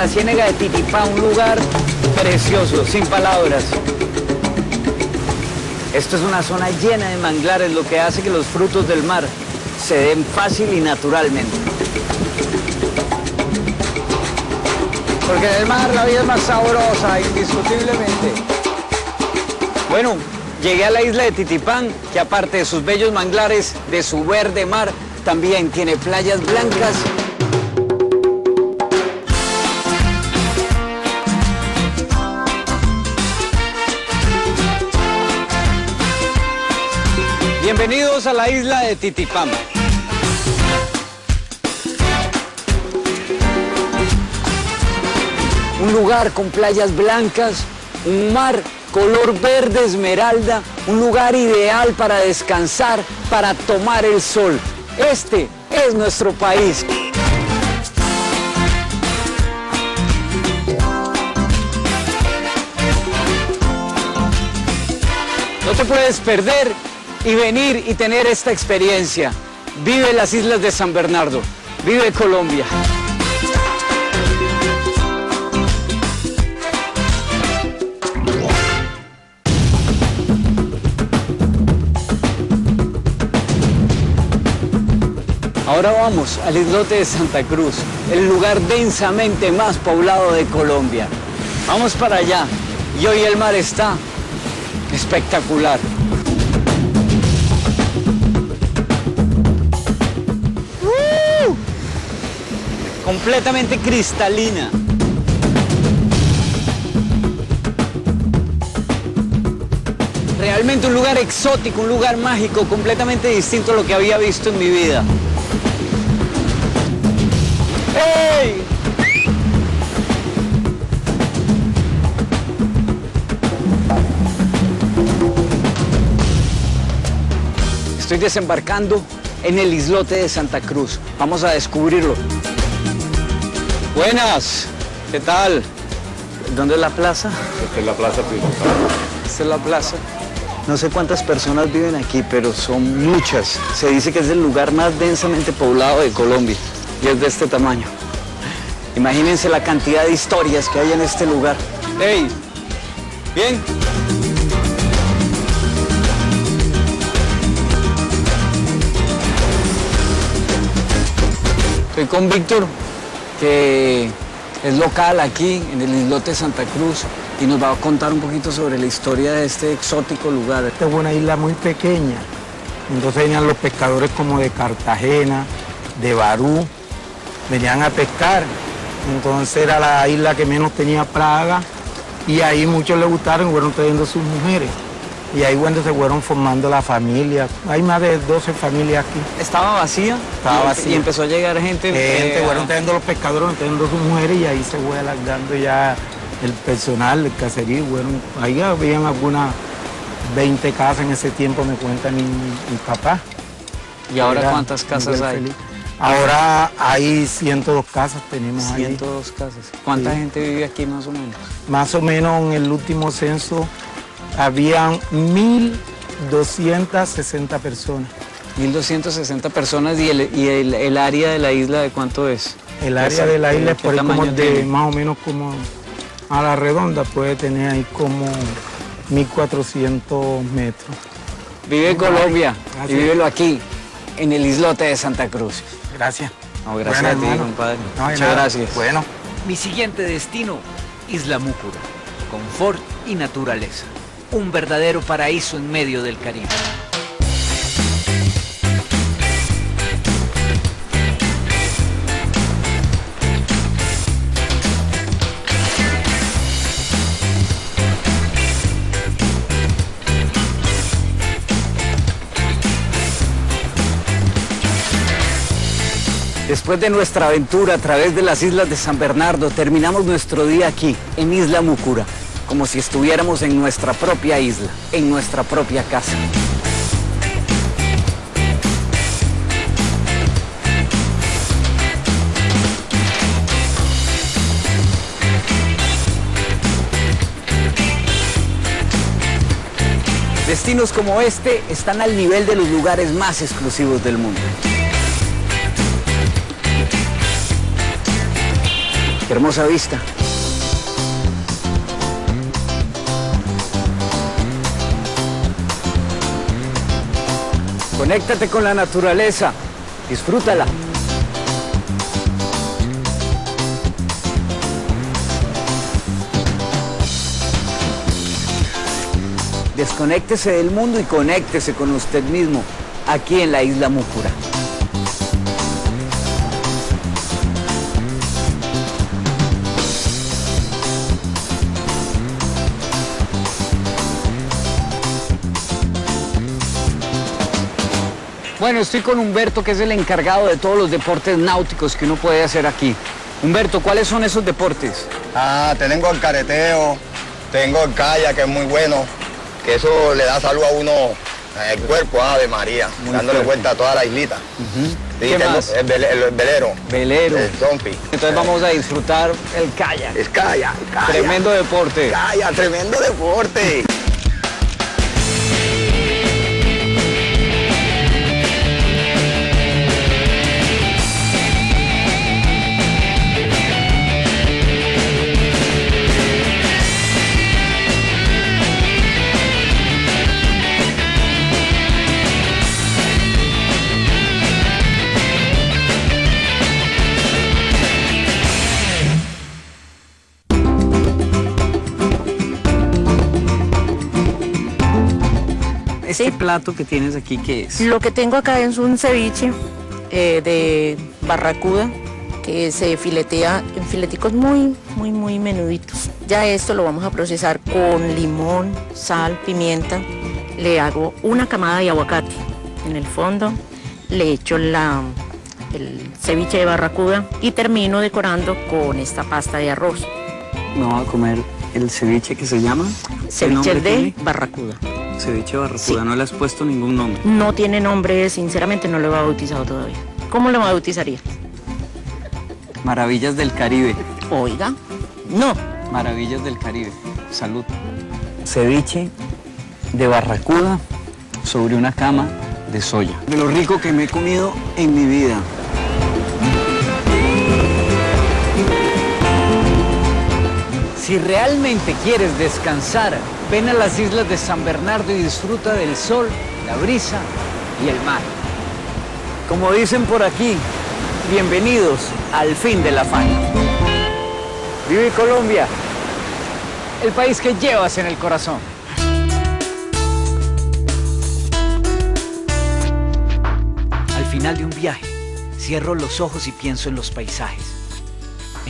La ciénaga de Titipá, un lugar precioso, sin palabras. Esto es una zona llena de manglares, lo que hace que los frutos del mar se den fácil y naturalmente. Porque en el mar la vida es más sabrosa, indiscutiblemente. Bueno, llegué a la isla de Titipán, que aparte de sus bellos manglares, de su verde mar, también tiene playas blancas Bienvenidos a la isla de Titipán. Un lugar con playas blancas, un mar color verde esmeralda, un lugar ideal para descansar, para tomar el sol. Este es nuestro país. No te puedes perder y venir y tener esta experiencia. Vive las islas de San Bernardo, vive Colombia. Ahora vamos al islote de Santa Cruz, el lugar densamente más poblado de Colombia. Vamos para allá y hoy el mar está espectacular. Completamente cristalina. Realmente un lugar exótico, un lugar mágico, completamente distinto a lo que había visto en mi vida. ¡Hey! Estoy desembarcando en el islote de Santa Cruz. Vamos a descubrirlo. Buenas, ¿qué tal? ¿Dónde es la plaza? Esta es la plaza principal. Esta es la plaza. No sé cuántas personas viven aquí, pero son muchas. Se dice que es el lugar más densamente poblado de Colombia y es de este tamaño. Imagínense la cantidad de historias que hay en este lugar. ¡Hey! ¿Bien? Estoy con Víctor, que es local aquí en el islote Santa Cruz y nos va a contar un poquito sobre la historia de este exótico lugar. Esta es una isla muy pequeña, entonces venían los pescadores como de Cartagena, de Barú, venían a pescar, entonces era la isla que menos tenía plaga y ahí muchos les gustaron fueron trayendo sus mujeres. Y ahí cuando se fueron formando la familia. Hay más de 12 familias aquí. ¿Estaba vacía? Estaba Y- vacía. Y empezó a llegar gente. Gente, eh, fueron trayendo los pescadores, trayendo sus mujeres y ahí se fue alargando ya el personal, el caserío. Bueno, ahí habían algunas 20 casas en ese tiempo, me cuenta mi, mi papá. ¿Y ahora Era cuántas casas hay? Ahora hay 102 casas, tenemos ahí. 102 casas. ¿Cuánta Sí. gente vive aquí más o menos? Más o menos en el último censo habían 1.260 personas. 1260 personas y, el, y el, el área de la isla de cuánto es? El área de la isla es ¿Qué por ahí como de tiene? más o menos como a la redonda, puede tener ahí como 1.400 metros. Vive Colombia y Gracias. vívelo aquí, en el islote de Santa Cruz. Gracias. No, gracias Bueno, a ti, hermano. compadre. No, Muchas nada. gracias. Bueno. Mi siguiente destino, Isla Múcura. Confort y naturaleza. Un verdadero paraíso en medio del Caribe. Después de nuestra aventura a través de las islas de San Bernardo, terminamos nuestro día aquí, en Isla Mucura, como si estuviéramos en nuestra propia isla, en nuestra propia casa. Destinos como este están al nivel de los lugares más exclusivos del mundo. Hermosa vista. Conéctate con la naturaleza. Disfrútala. Desconéctese del mundo y conéctese con usted mismo aquí en la isla Múcura. Bueno, estoy con Humberto, que es el encargado de todos los deportes náuticos que uno puede hacer aquí. Humberto, ¿cuáles son esos deportes? Ah, tengo el careteo, tengo el kayak, que es muy bueno, que eso le da salud a uno eh, el cuerpo, ah, de María, dándole vuelta a toda la islita. Sí, ¿Qué tengo más? El, vele- el velero. Velero. El zompi. Entonces vamos a disfrutar el kayak. Es kayak, kayak. Tremendo deporte. Kayak, tremendo deporte. Este Sí. plato que tienes aquí, ¿qué es? Lo que tengo acá es un ceviche eh, de barracuda que se filetea en fileticos muy, muy, muy menuditos. Ya esto lo vamos a procesar con limón, sal, pimienta. Le hago una camada de aguacate en el fondo, le echo la, el ceviche de barracuda y termino decorando con esta pasta de arroz. Me voy a comer el ceviche que se llama. ¿Qué Ceviche de tiene? barracuda. Ceviche barracuda, Sí. no le has puesto ningún nombre. No tiene nombre, sinceramente no lo he bautizado todavía. ¿Cómo lo bautizaría? Maravillas del Caribe. Oiga, no. Maravillas del Caribe. Salud. Ceviche de barracuda sobre una cama de soya. De lo rico que me he comido en mi vida. Si realmente quieres descansar, ven a las islas de San Bernardo y disfruta del sol, la brisa y el mar. Como dicen por aquí, bienvenidos al fin de la faena. Vive Colombia, el país que llevas en el corazón. Al final de un viaje, cierro los ojos y pienso en los paisajes,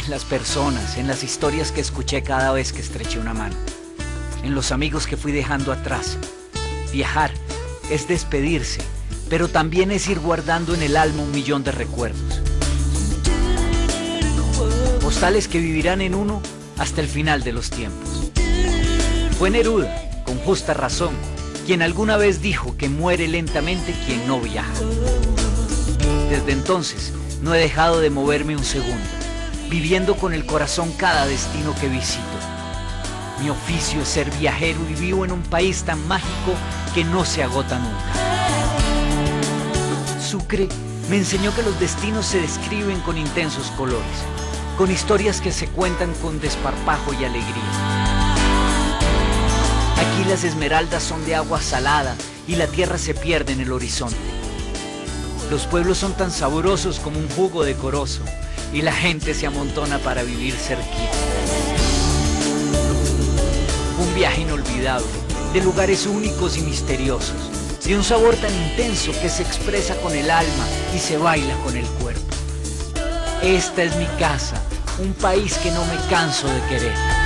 en las personas, en las historias que escuché cada vez que estreché una mano, en los amigos que fui dejando atrás. Viajar es despedirse, pero también es ir guardando en el alma un millón de recuerdos. Postales que vivirán en uno hasta el final de los tiempos. Fue Neruda, con justa razón, quien alguna vez dijo que muere lentamente quien no viaja. Desde entonces no he dejado de moverme un segundo, viviendo con el corazón cada destino que visito. Mi oficio es ser viajero y vivo en un país tan mágico que no se agota nunca. Sucre me enseñó que los destinos se describen con intensos colores, con historias que se cuentan con desparpajo y alegría. Aquí las esmeraldas son de agua salada y la tierra se pierde en el horizonte. Los pueblos son tan sabrosos como un jugo decoroso y la gente se amontona para vivir cerquita. Un viaje inolvidable, de lugares únicos y misteriosos, de un sabor tan intenso que se expresa con el alma y se baila con el cuerpo. Esta es mi casa, un país que no me canso de querer.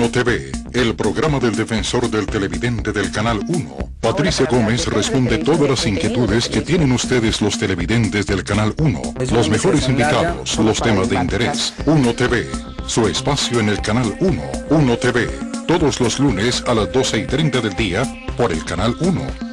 1 TV, el programa del defensor del televidente del Canal 1. Patricia Gómez responde todas las inquietudes que tienen ustedes los televidentes del Canal 1. Los mejores invitados, los temas de interés. 1 TV, su espacio en el Canal 1. 1 TV, todos los lunes a las 12 y 30 del día por el Canal 1